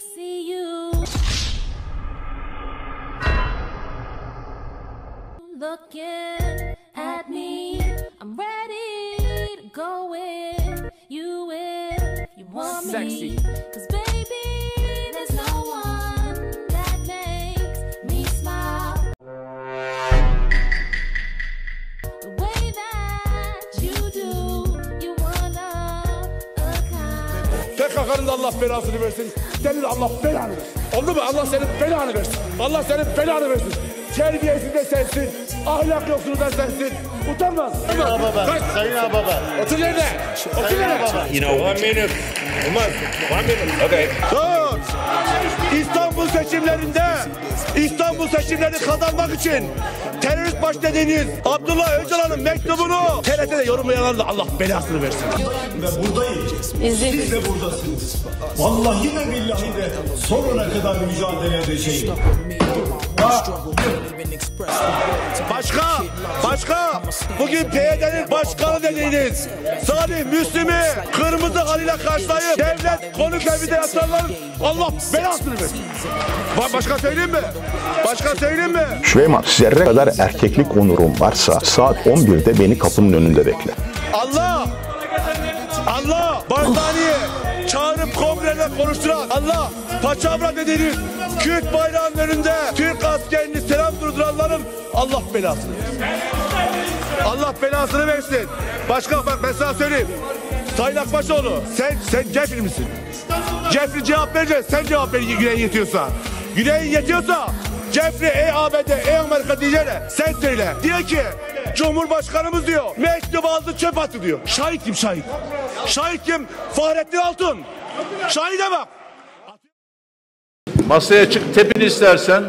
see you. Looking at me, I'm ready to go with you if you want me. Sexy. Cause PKK'nın da Allah belasını versin. Senin Allah belanı versin. Oldu mu? Allah senin belanı versin. Allah senin belanı versin. Terbiyesiz de sensin. Ahlak yoksunu da sensin. Utanmaz. Sayın Ağababa, Kaç. Sayın Ağababa, Otur yerine. Otur Sayın yerine. You know, one minute. One minute. Okay. Dur. İstanbul seçimlerinde İstanbul seçimlerini kazanmak için terörist baş dediğiniz Abdullah Öcalan'ın mektubunu TRT'de yorumlayanlar da Allah belasını versin. ve buradayım. Siz de buradasınız. Vallahi de billahi de sonuna kadar mücadele edeceğim. Başka, başka. Bugün PYD'nin başkanı dediğiniz Salih Müslim'i Kırmızı Halil'e karşılayıp devlet konuk evinde yatanların Allah belasını versin. Ba- başka söyleyeyim mi? Başka söyleyeyim mi? Süleyman zerre kadar erkeklik onurum varsa saat 11'de beni kapının önünde bekle. Allah! Allah! Barzani'yi çağırıp kongrede konuşturan Allah! Paçavra dediğiniz Kürt bayrağının Türk askerini selam durduranların Allah belasını. Allah belasını versin. Başka bak ben sana söyleyeyim. Sayın Akbaşoğlu sen, sen Cefri misin? Cefri cevap verecek. Sen cevap ver Güney'in yetiyorsa. Güney'in yetiyorsa Cefri ey ABD ey Amerika diyeceğine sen söyle. Diyor ki Cumhurbaşkanımız diyor mektup aldı çöp attı diyor. Şahit kim şahit? Şahit kim? Fahrettin Altun. Şahide bak. Masaya çık tepin istersen.